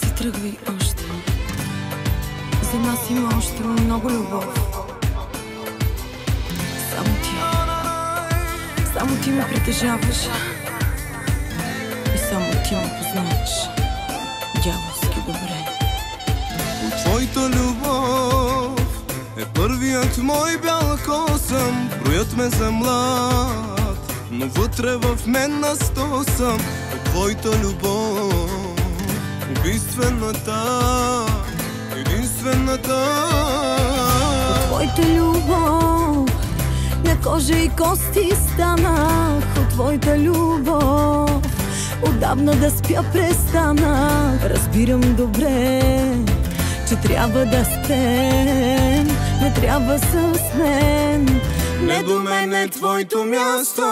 тръгвай още. За нас има още много любов. Само ти. Само ти ме притежаваш. И само ти ме познаваш. Дяволски добре. Твоята любов е първият мой бял косъм Броят ме за млад, но вътре в мен на сто съм От твоята любов, убийствената, единствената. Твоята любов на кожа и кости станах. От твоята любов Отдавна да спя престанах. Разбирам добре че трябва да спем. Не трябва с мен Не до мен е твоето място.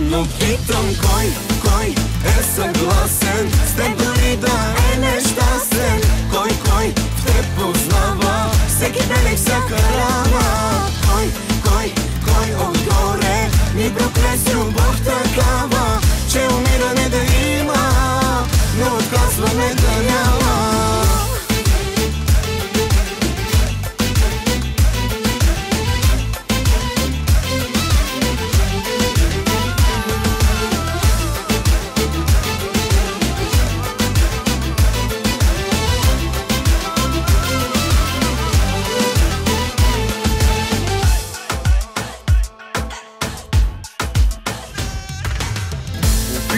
Но питам кой, кой е съгласен С теб дори да е нещастен. Кой, кой в познава Всеки и всяка рана. Кой, кой, кой отгоре Ни прокле с любов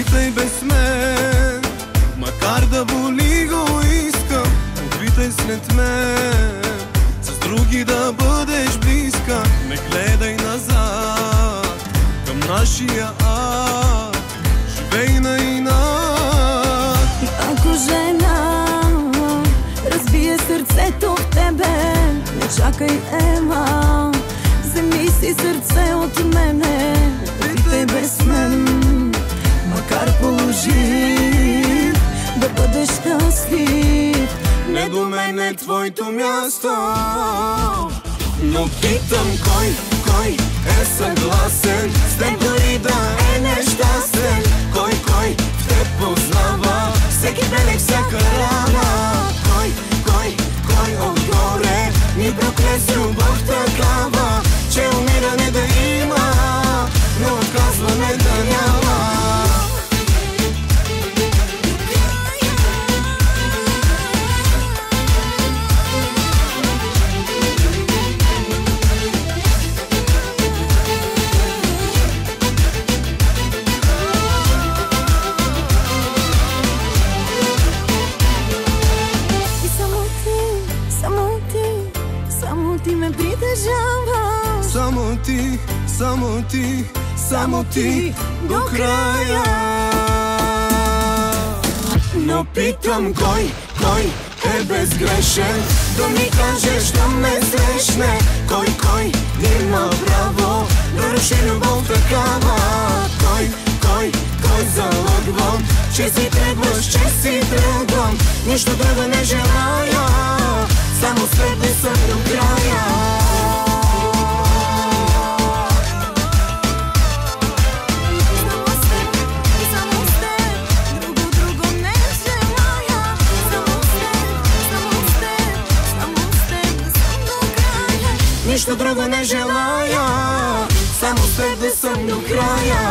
Опитай без мен, макар да боли го искам. Опитай след мен, с други да бъдеш близка. Не гледай назад, към нашия ад. Живей на инат. Ако жена разбие сърцето в тебе Не чакай, Ема. Вземи си сърце от мене. Опитай без мен Макар положи Да бъдеш щастлив. Не до мен е твоето място. Но питам кой, кой е съгласен? С теб дори да е нещастен. Кой, кой ти, само ти, само ти до края. Но питам кой, кой е безгрешен? Да ми кажеш да ме срещне. Кой, кой има право да руши любов такава Кой, кой, кой залъгвам Че си тръгваш, че си тръгвам? Нищо друго не желая. Само с теб да съм до края края Нищо друго не желая Само с теб да съм до края